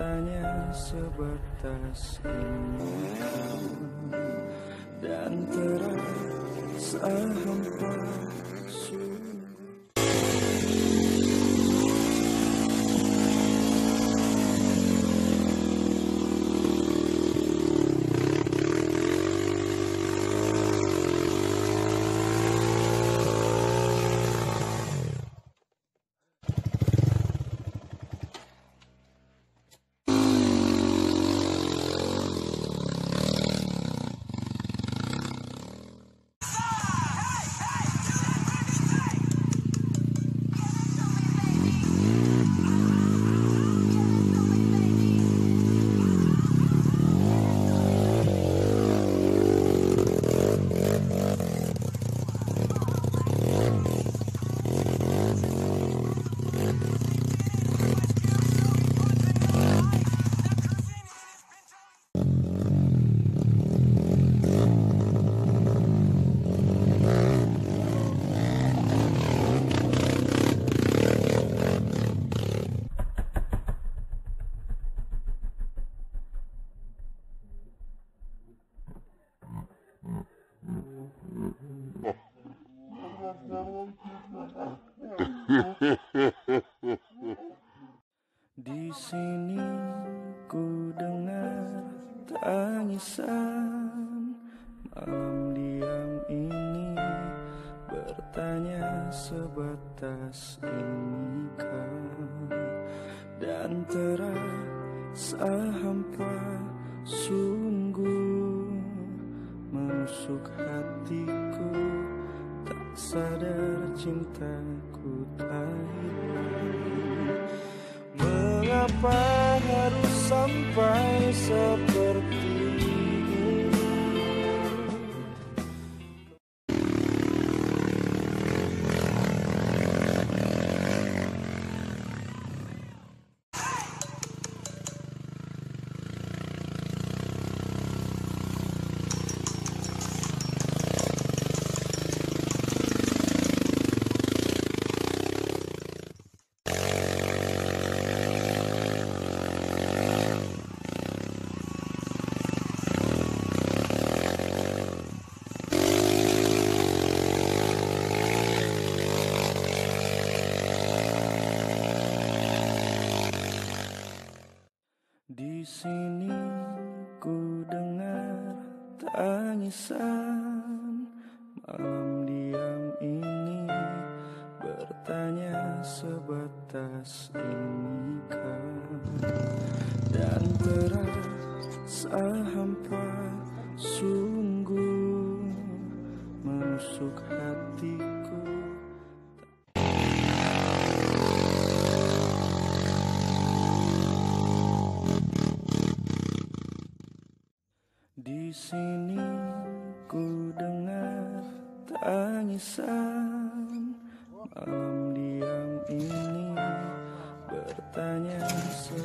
bertanya sebatas ingin dan terasa hampa. Sini ku dengar tangisan. Malam diam ini bertanya sebatas inikah? Dan terasa hampa sungguh Menusuk hatiku. Tak sadar cintaku tak hilang Mengapa harus sampai seperti sini ku dengar tangisan Malam diam ini bertanya sebatas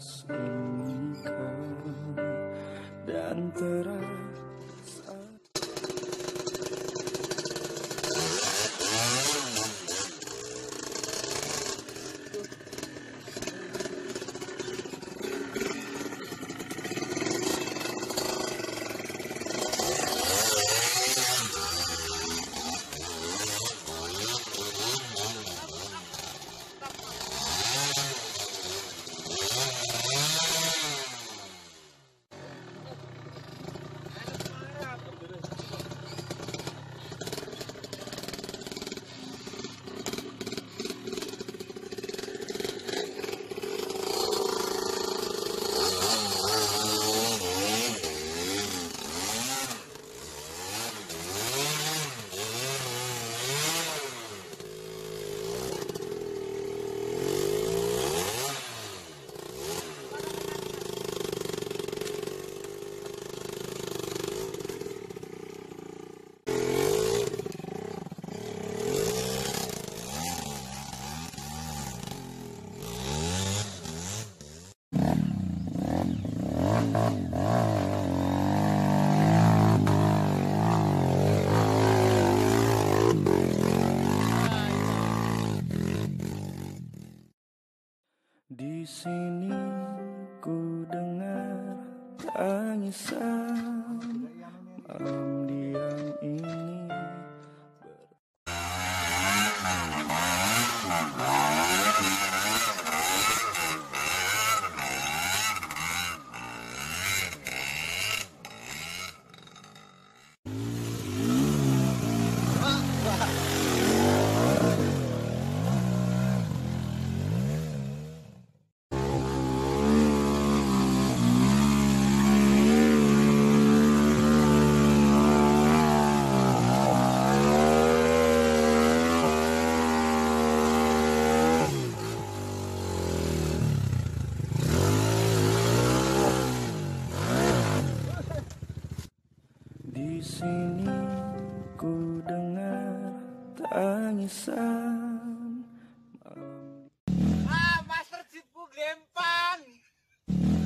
sebatas Di sini ku dengar tangisan malam diam ini Di sini ku dengar tangisan Ah, Master Jeepku glempang.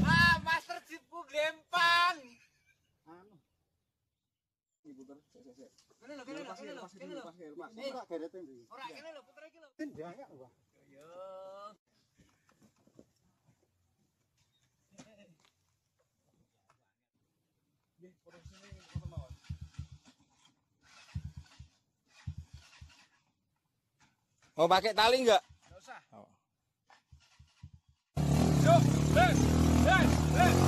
Ah, Master Jeepku glempang. Kene lho, kene lho, kene lho, kene lho. Ora kene lho, puter iki lho. Yo. Mau pakai tali enggak? Enggak usah. Yuk, les, les, les,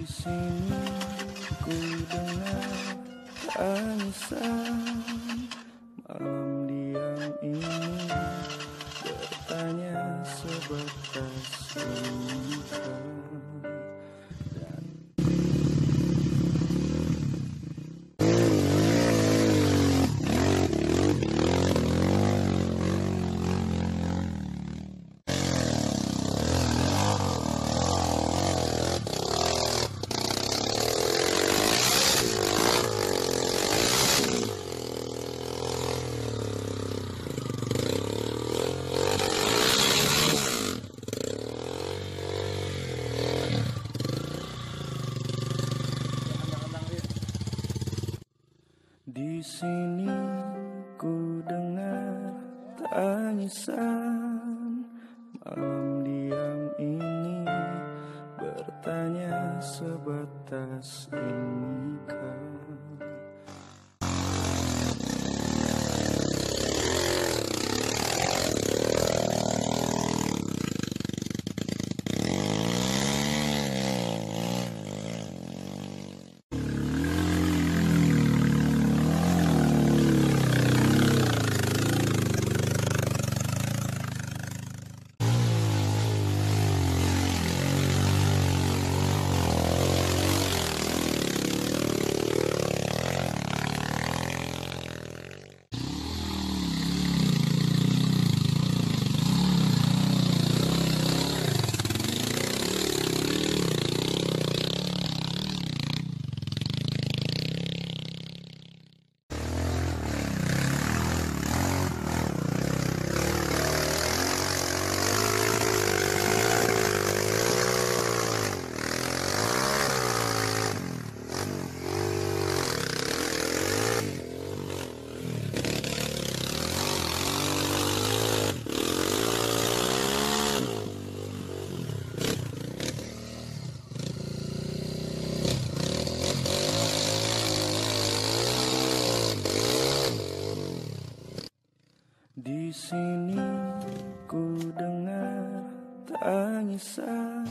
les. Di sini ku dengar tangisan malam sini ku dengar tangisan. Malam diam ini bertanya sebatas inikah Di sini ku dengar tangisan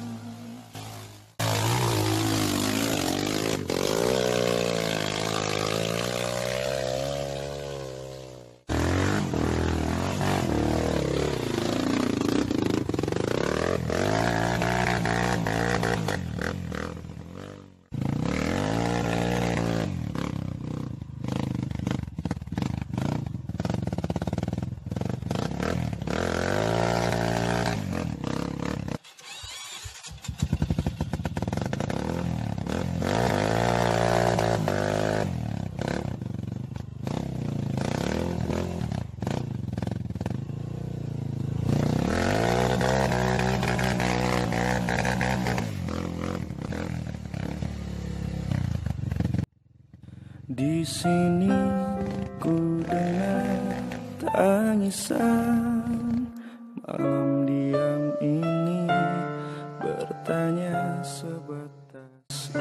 Di sini ku dengar tangisan Malam diam ini bertanya sebatas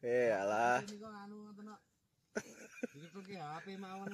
Eh, alah. Ini kok anu kok. Iki HP mawon.